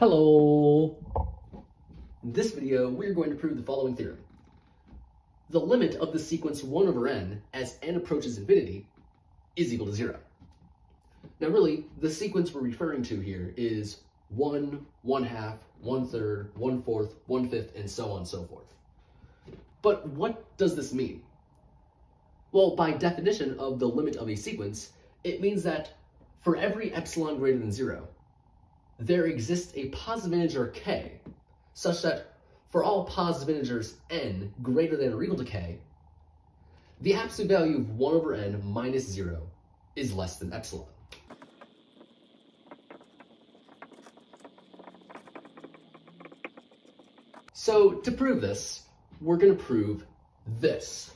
Hello! In this video, we're going to prove the following theorem. The limit of the sequence 1 over n as n approaches infinity is equal to 0. Now really, the sequence we're referring to here is 1, 1 half, 1 third, 1 fourth, 1 fifth, and so on and so forth. But what does this mean? Well, by definition of the limit of a sequence, it means that for every epsilon greater than 0, there exists a positive integer k, such that for all positive integers n greater than or equal to k, the absolute value of 1 over n minus 0 is less than epsilon. So to prove this, we're going to prove this.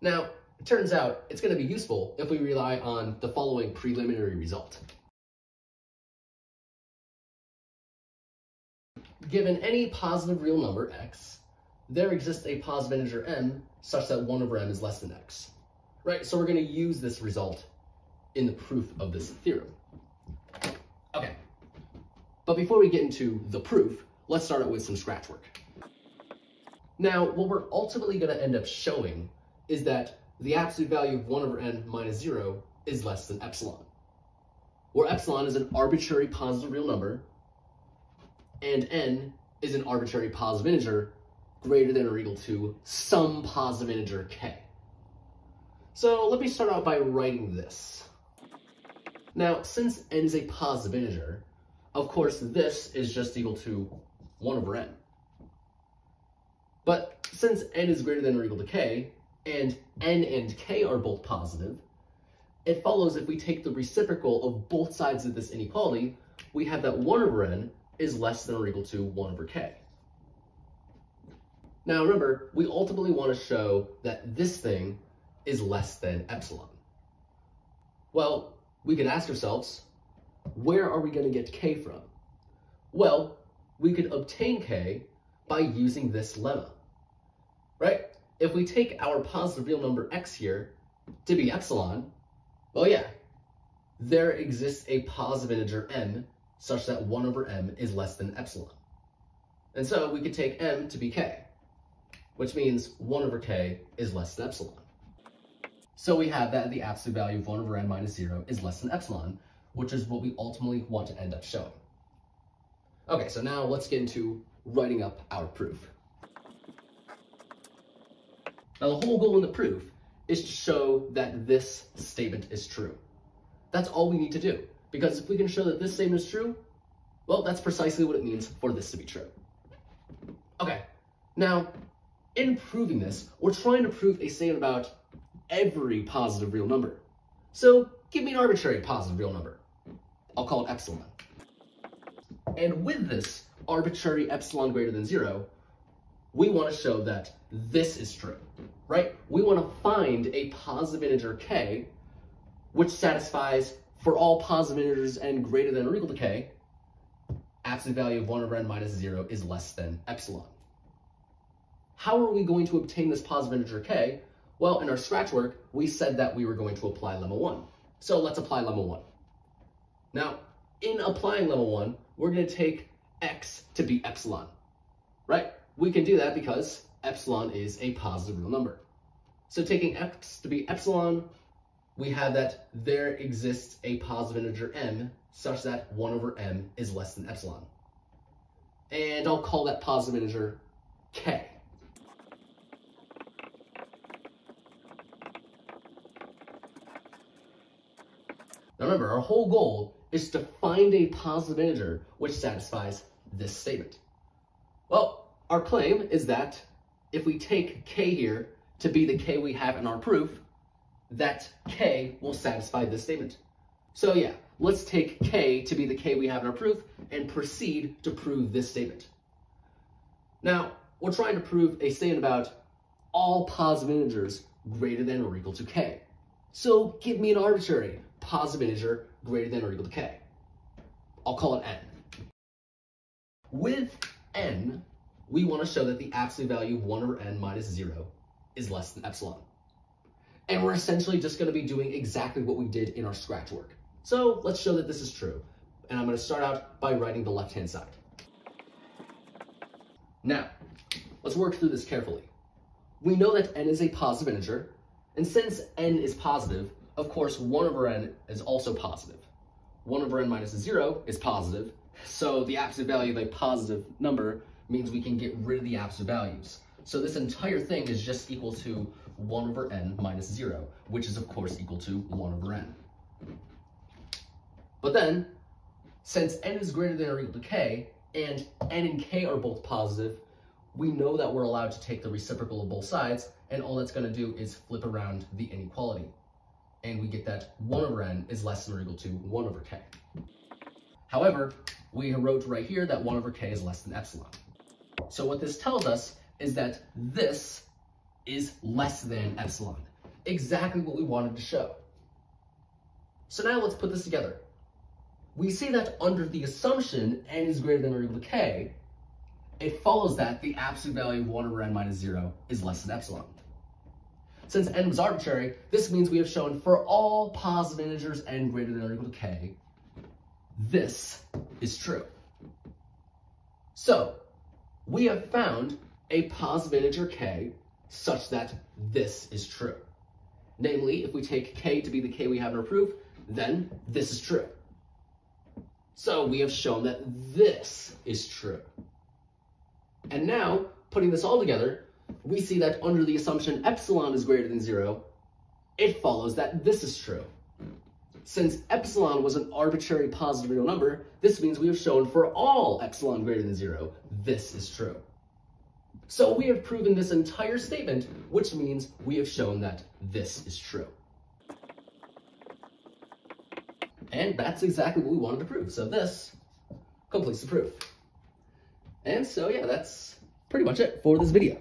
Now, it turns out it's going to be useful if we rely on the following preliminary result. Given any positive real number, x, there exists a positive integer m such that 1 over m is less than x. Right, so we're going to use this result in the proof of this theorem. Okay, but before we get into the proof, let's start out with some scratch work. Now, what we're ultimately going to end up showing is that the absolute value of 1 over n minus 0 is less than epsilon, where epsilon is an arbitrary positive real number and n is an arbitrary positive integer greater than or equal to some positive integer k. So let me start out by writing this. Now, since n is a positive integer, of course this is just equal to 1 over n. But since n is greater than or equal to k, and n and k are both positive, it follows if we take the reciprocal of both sides of this inequality, we have that 1 over n is less than or equal to 1 over k. Now remember, we ultimately want to show that this thing is less than epsilon. Well, we could ask ourselves, where are we going to get k from? Well, we could obtain k by using this lemma, right? If we take our positive real number x here to be epsilon, well, yeah, there exists a positive integer m such that 1 over m is less than epsilon. And so we could take m to be k, which means 1 over k is less than epsilon. So we have that the absolute value of 1 over n minus 0 is less than epsilon, which is what we ultimately want to end up showing. Okay, so now let's get into writing up our proof. Now the whole goal in the proof is to show that this statement is true. That's all we need to do. Because if we can show that this statement is true, well, that's precisely what it means for this to be true. Okay, now, in proving this, we're trying to prove a statement about every positive real number. So give me an arbitrary positive real number. I'll call it epsilon. And with this arbitrary epsilon greater than zero, we want to show that this is true, right? We want to find a positive integer k which satisfies for all positive integers n greater than or equal to k, absolute value of 1 over n minus 0 is less than epsilon. How are we going to obtain this positive integer k? Well, in our scratch work, we said that we were going to apply lemma 1. So let's apply lemma 1. Now, in applying lemma 1, we're going to take x to be epsilon, right? We can do that because epsilon is a positive real number. So taking x to be epsilon, we have that there exists a positive integer m such that 1 over m is less than epsilon. And I'll call that positive integer k. Now remember, our whole goal is to find a positive integer which satisfies this statement. Well, our claim is that if we take k here to be the k we have in our proof, that k will satisfy this statement. So yeah, let's take k to be the k we have in our proof and proceed to prove this statement. Now, we're trying to prove a statement about all positive integers greater than or equal to k. So give me an arbitrary positive integer greater than or equal to k. I'll call it n. With n, we want to show that the absolute value of 1 over n minus 0 is less than epsilon. And we're essentially just going to be doing exactly what we did in our scratch work. So let's show that this is true. And I'm going to start out by writing the left-hand side. Now, let's work through this carefully. We know that n is a positive integer, and since n is positive, of course 1 over n is also positive. 1 over n minus 0 is positive, so the absolute value of a positive number means we can get rid of the absolute values. So this entire thing is just equal to 1 over n minus 0, which is of course equal to 1 over n. But then, since n is greater than or equal to k, and n and k are both positive, we know that we're allowed to take the reciprocal of both sides, and all that's going to do is flip around the inequality. And we get that 1 over n is less than or equal to 1 over k. However, we wrote right here that 1 over k is less than epsilon. So what this tells us is that this is less than epsilon. Exactly what we wanted to show. So now let's put this together. We see that under the assumption n is greater than or equal to k, it follows that the absolute value of 1 over n minus 0 is less than epsilon. Since n was arbitrary, this means we have shown for all positive integers n greater than or equal to k, this is true. So, we have found a positive integer k such that this is true. Namely, if we take k to be the k we have in our proof, then this is true. So we have shown that this is true. And now, putting this all together, we see that under the assumption epsilon is greater than zero, it follows that this is true. Since epsilon was an arbitrary positive real number, this means we have shown for all epsilon greater than zero, this is true. So we have proven this entire statement, which means we have shown that this is true. And that's exactly what we wanted to prove. So this completes the proof. And so yeah, that's pretty much it for this video.